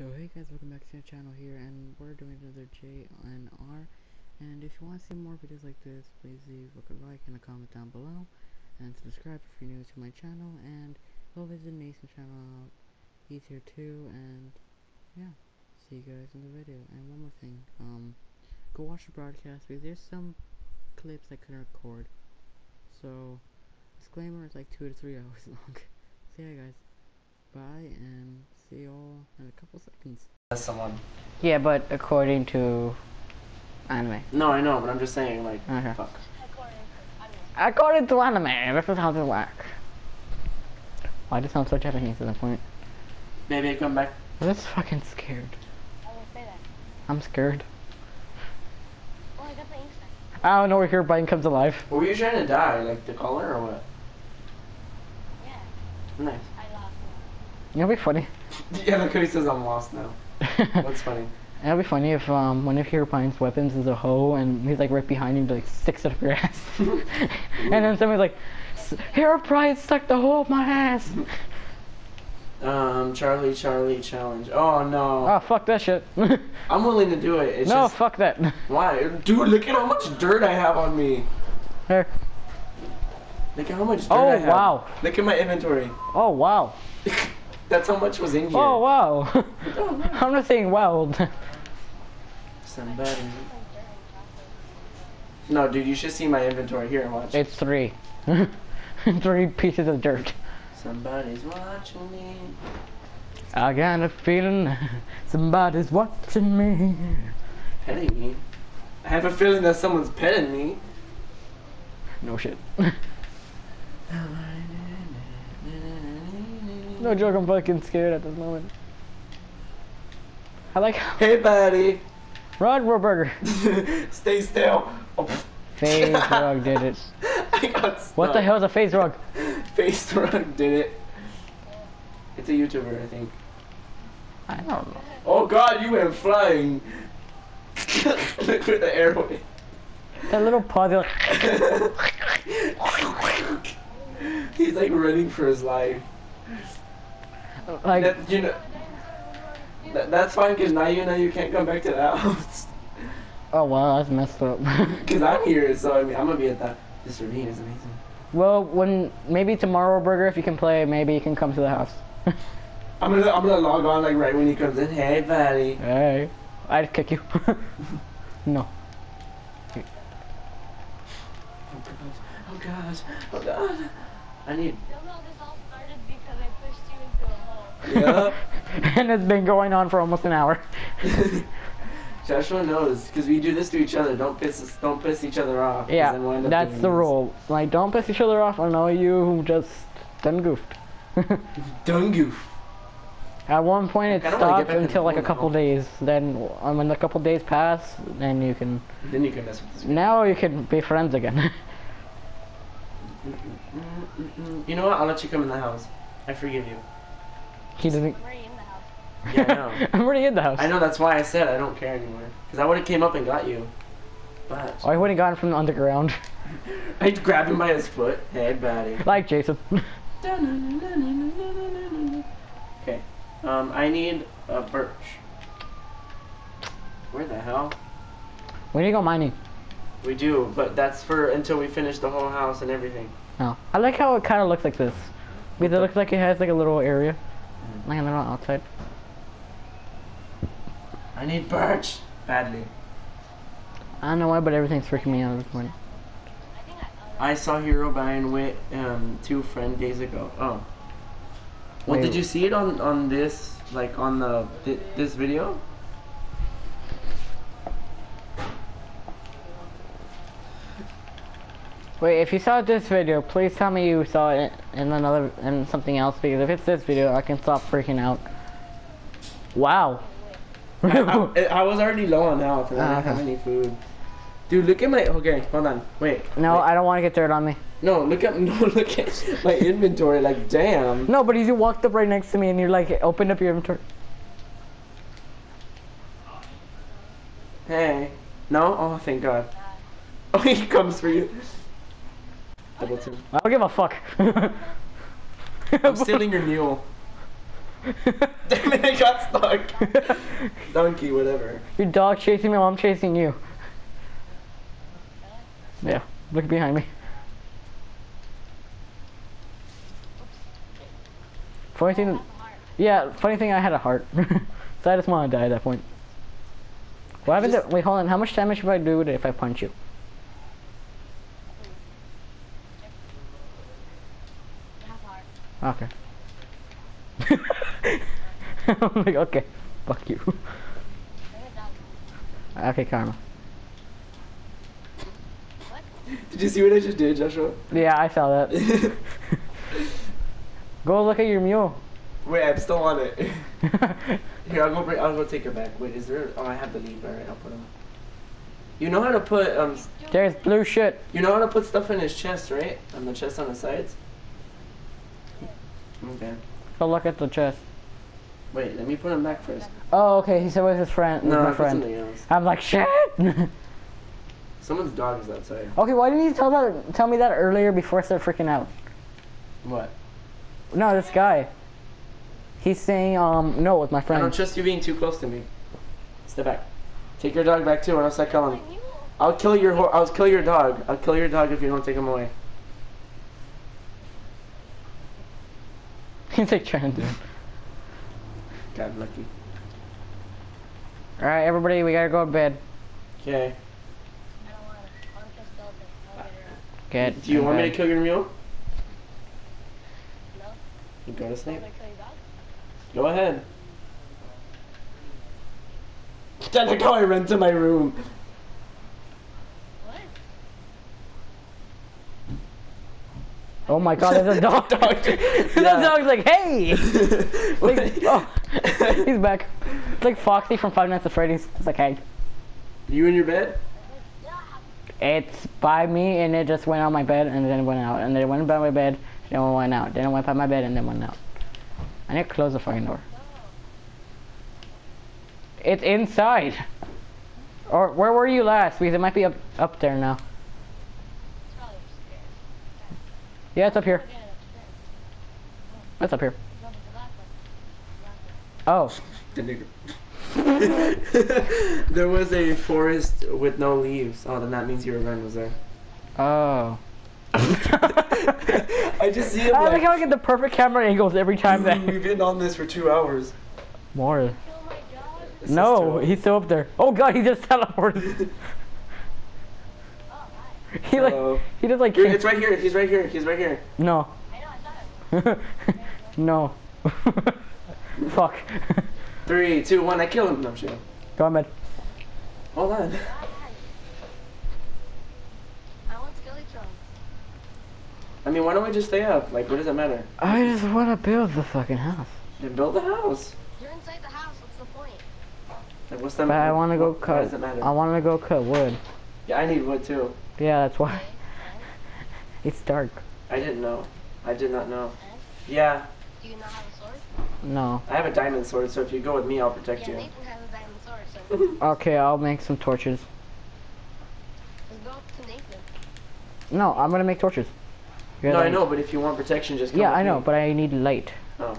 So hey guys, welcome back to the channel here, and we're doing another JNR. and if you want to see more videos like this, please leave a like and a comment down below, and subscribe if you're new to my channel. And go visit Nathan's channel; he's here too. And yeah, see you guys in the video. And one more thing, um, go watch the broadcast because there's some clips I couldn't record. So disclaimer: it's like two to three hours long. so yeah, guys, bye and see you all in a couple seconds. That's someone. Yeah, but according to anime. No, I know, but I'm just saying, like, Okay. fuck. According to anime, this is how they work. Why does it sound so Japanese at that point? Maybe I come back. I'm just fucking scared. I will say that. I'm scared. Oh, I got the ink. I don't know where your button comes alive. Were you trying to die, like the color or what? Yeah, Nice. I lost. It'll be funny. Yeah, look how he says I'm lost now. That's funny. It'll be funny if um one of your opponent's weapons is a hoe and he's like right behind you, like sticks it up your ass, and then somebody's like, "Hero Pride stuck the hoe up my ass." Um, Charlie, Charlie challenge. Oh no. Oh fuck that shit. I'm willing to do it. It's no, just fuck that. why, dude? Look at how much dirt I have on me. Here. Look at how much dirt Oh I have. Oh, wow. Look at my inventory. Oh wow. That's how much was in here. Oh wow. I'm not saying wild. Somebody. No, dude, you should see my inventory here. Watch. It's three. three pieces of dirt. Somebody's watching me. I got a feeling somebody's watching me. Petting me. I have a feeling that someone's petting me. No shit. no joke, I'm fucking scared at this moment. I like how Hey, buddy. Rod Warburger. Stay still. Oh, Phase rug did it. I got What the hell is a phase rug? Face rug did it. It's a YouTuber, I think. I don't know. Oh God, you went flying. Look where the arrow. That little paw, they're He's like running for his life. like, That, you know, that, that's fine because now you know you can't come back to the house. oh wow, that's messed up. Because I'm here, so I mean, I'm gonna be at that. This ravine is amazing. well, when maybe tomorrow, Burger, if you can play, maybe you can come to the house. I'm gonna I'm gonna log on like right when he comes in. Hey, buddy. hey, I'd kick you. no. Oh gosh. Oh, oh god. I need. You'll know this all started because I pushed you into a hole. Yeah. and it's been going on for almost an hour. Joshua knows because we do this to each other. Don't piss us. Don't piss each other off. Yeah, then we'll end up that's the this. rule. Like, don't piss each other off. I know you just done goofed. Done goof. At one point, it I don't wanna get stopped until like a couple now. days. Then, um, when the couple days pass, then you can. Then you can mess with this. Now you can be friends again. You know what? I'll let you come in the house. I forgive you. He doesn't. I'm already in the house. Yeah, I know. I'm already in the house. I know that's why I said I don't care anymore. Because I would have came up and got you. But Oh, I wouldn't gotten from the underground, I grabbed him by his foot. Hey, buddy. like Jason. Okay. Um, I need a birch. Where the hell? we need to go mining. We do, but that's for until we finish the whole house and everything. No, I like how it kind of looks like this. Because it looks like it has like a little area, like a little outside. I need birch badly. I don't know why, but everything's freaking me out at this morning. I think I. I saw Hero Buying with um two friend days ago. Oh. Well, Wait. did you see it on on this like on the thi- this video? Wait, if you saw this video, please tell me you saw it in another in something else because if it's this video, I can stop freaking out. Wow. I, I, I was already low on health and I didn't have any food. Dude, look at my. Okay, hold on. Wait. no, wait. I don't want to get dirt on me. No, look at no, look at my inventory. Like, damn. No, but you just walked up right next to me and you're like, opened up your inventory. Hey. No? Oh, thank God. Oh, he comes for you. Double two. I don't give a fuck. I'm stealing your mule. Damn it, I got stuck. Donkey, whatever. Your dog chasing me while I'm chasing you. Yeah, look behind me. Funny thing, yeah, funny thing, I had a heart. so I just want to die at that point. What happens Just- if, wait, hold on, how much damage should I do if I punch you? Half heart. Okay. I'm like, okay, fuck you. Bring it down. Okay, karma. What? Did you see what I just did, Joshua? Yeah, I saw that. Go look at your mule. Wait, I'm still on it. Here, I'll go bring. I'll go take it back. Wait, is there? Oh, I have the lead. All right, I'll put him. You know how to put um. There's blue shit. You know how to put stuff in his chest, right? On the chest on the sides. Okay. Go look at the chest. Wait, let me put him back first. Oh, okay, he said with his friend, with No, my I put friend. something else. I'm like, shit! Someone's dog is outside. okay, why didn't you tell that, tell me that earlier before I started freaking out? What? No, this guy. He's saying, um, no, with my friend. I don't trust you being too close to me. Step back. Take your dog back too, or else I kill him. I'll kill your ho- I'll kill your dog. I'll kill your dog if you don't take him away. He's like trying to do it. God lucky. Alright, everybody, we gotta go to bed. Okay. I don't want it. I want to kill skeleton. I'll get her out. Get Do you in want me to kill your mule? No? You go to sleep. want me to kill your dog? Go ahead. Then look how I ran to my room. What? Oh my god, there's a dog. Dog. the Yeah. dog's like, hey! Like, oh, he's back. It's like Foxy from Five Nights at Freddy's. It's like, hey. You in your bed? It's by me, and it just went on my bed, and then it went out. And then it went by my bed, then it went out. Then it went by my bed, and then went out. I need to close the fucking door. It's inside. Or where were you last? Because it might be up up there now. Yeah, it's up here. We're getting upstairs. It's up here. No, but the last one. The last one. Oh. there was a forest with no leaves. Oh, then that means your run was there. Oh. I just see him I like like, how I get the perfect camera angles every time that. we've been on this for two hours. More. Kill my dog. This No, he's still up there. Oh god, he just teleported. Hi. he like, he just like. Here, it's right here. He's right here. He's right here. No. I know, I saw no. Fuck. Three, two, one. I kill him. No, I'm sure. Go on bed. Hold on. Hi, hi. I want skeleton. I mean, why don't we just stay up? Like, what does it matter? I just want to build the fucking house. Then build the house. You're inside the house. What's the point? Like, what's the But I want to go Why cut. does it matter? I want to go cut wood. Yeah, I need wood too. Yeah, that's why. It's dark. I didn't know. I did not know. Yeah, Do you not have a sword? No. I have a diamond sword, so if you go with me, I'll protect Yeah, you. Nathan has a diamond sword, so Okay, I'll make some torches. let's go up to Nathan. No, I'm gonna make torches. You're No, I know, but if you want protection, just come Yeah, with I know, me. but I need light. Oh.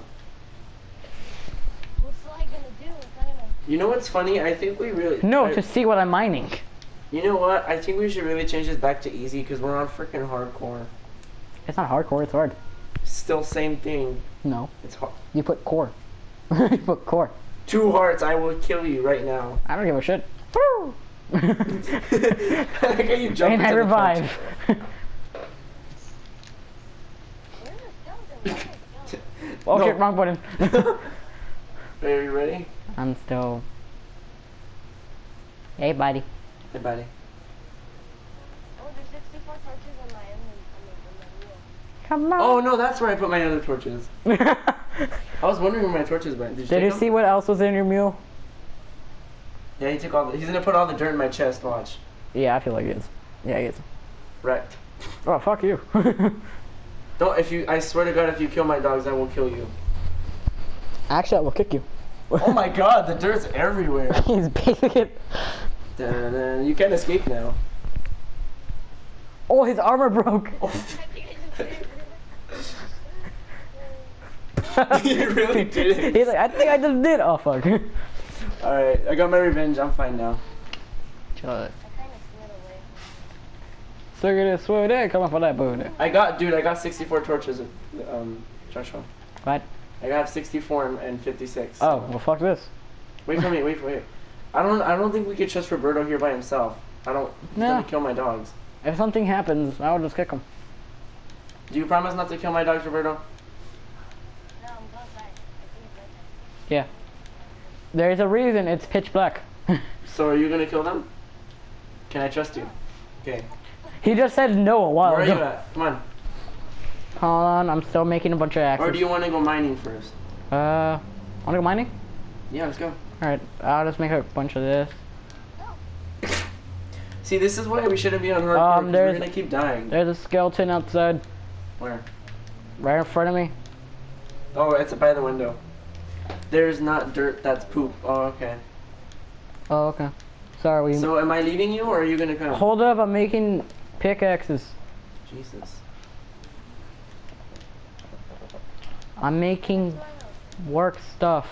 What's the light gonna do? Gonna. You know what's funny? I think we really. No, I- to see what I'm mining. You know what? I think we should really change this back to easy because we're on freaking hardcore. It's not hardcore. It's hard. Still same thing. No, It's hard. you put core. you put core. Two hearts, I will kill you right now. I don't give a shit. Woo! I like you jump and I revive. Where's the skeleton? Where's the skeleton? oh No. shit, wrong button. Are you ready? I'm still. Hey, buddy. Hey, buddy. Oh, there's 64 torches on my end. I mean, on my wheel. Come Oh no, that's where I put my other torches. I was wondering where my torches went. Did you, Did you see what else was in your mule? Yeah, he took all. The, he's gonna put all the dirt in my chest. Watch. Yeah, I feel like it is. Yeah, it is. Wrecked. Oh, fuck you. Don't. If you, I swear to God, if you kill my dogs, I will kill you. Actually, I will kick you. Oh my God, the dirt's everywhere. He's basic it. Dun-dun-dun. You can't escape now. Oh, his armor broke. I think did. You really did. He's like, I think I just did. Oh fuck. Alright, I got my revenge. I'm fine now. Chill. I kind of slid away. Look at this swoon in. Come on for that booty. I got, dude, I got 64 torches, um, Joshua. What? I got 64 and, and 56. Oh well, fuck this. Wait for me, wait for me. I don't, I don't think we could trust Roberto here by himself. I don't, he's No. gonna kill my dogs. If something happens, I will just kick him. Do you promise not to kill my dogs, Roberto? No, I'm close by. I see it right Yeah. There's a reason it's pitch black. So are you gonna kill them? Can I trust you? Okay. he just said no a while Where are you at? Come on. Hold on, I'm still making a bunch of axes. Or do you want to go mining first? Uh, wanna go mining? Yeah, let's go. Alright, I'll just make a bunch of this. See, this is why we shouldn't be on hardcore. Um, we're gonna keep dying. There's a skeleton outside, Where? right in front of me. Oh, it's by the window. There's not dirt, that's poop. Oh, okay. Oh, okay. Sorry, we. So am I leaving you, or are you gonna come? Hold up, I'm making pickaxes. Jesus. I'm making work stuff.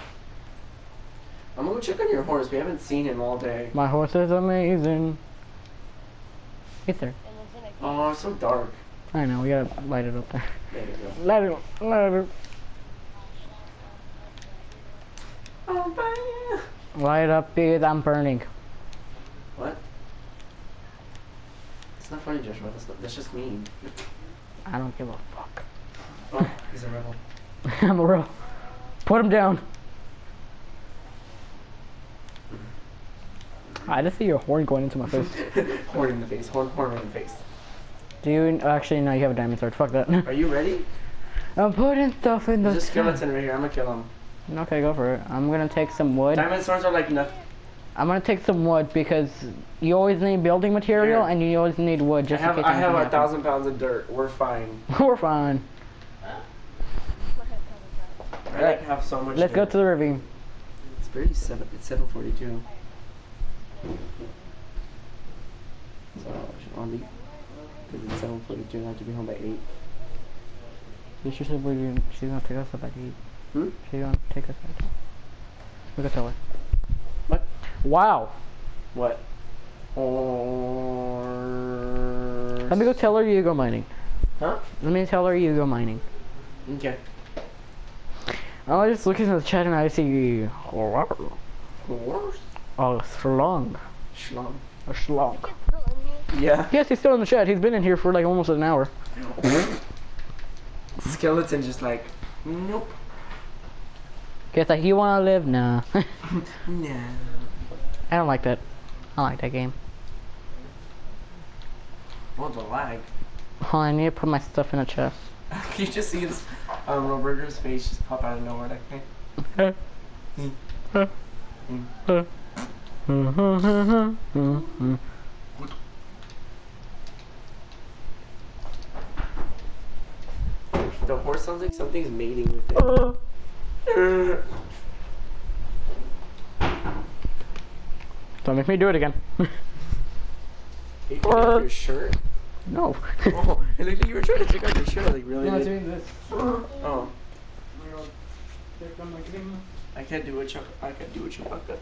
I'm gonna go check on your horse. We haven't seen him all day. My horse is amazing. Get there. And it's in a cave. Oh, it's so dark. I know, we gotta light it up there. There. Light it up, light it up. Oh, bye. Light up dude, I'm burning. What? It's not funny, Joshua. That's, not, that's just mean. I don't give a fuck. Oh, he's a rebel. I'm a rebel. Put him down. I just see your horn going into my face. horn in the face. Horn, horn in the face. Do you actually no? You have a diamond sword. Fuck that. Are you ready? I'm putting stuff in the. There's a skeleton right here. I'm gonna kill him. Okay, go for it. I'm gonna take some wood. Diamond swords are like nothing. I'm gonna take some wood because you always need building material Here. and you always need wood I just have, in case I have a thousand pounds of dirt. We're fine. We're fine. I like have so much. Let's go to the ravine. It's pretty seven. It's seven forty-two. So should on leave because it's seven forty-two. I have to be home by eight. You should say we're she's gonna take us up at eight. Hmm? She's gonna take us at eight. We can tell her. What? Wow. What? Or. Let me go tell her you go mining. Huh? Let me tell her you go mining. Okay. I was just looking at the chat and I see Horse. A slong. Schlong. A slong. Still in here. Yeah. Yes, he's still in the chat. He's been in here for like almost an hour. Skeleton just like. Nope. Guess like you wanna live? Nah. Nah. I don't like that. I like that game. Well, the lag. Oh, I need to put my stuff in a chest. you just see this um, Roberto's face just pop out of nowhere like, hey. The horse sounds like something's mating with it. Don't make me do it again. You took off your shirt? no. Oh, it looked like you were trying to take off your shirt. Like, really? I'm doing this. oh, I can't do a chuck. I can't do a chewbacca.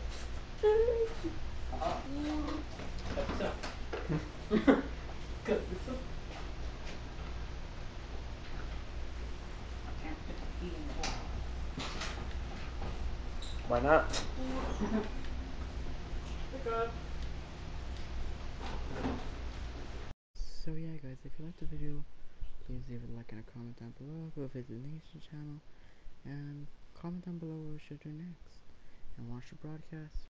Why not? So yeah guys, if you liked the video, please leave a like and a comment down below. Go visit the Nathan channel and comment down below what we should do next. And watch the broadcast.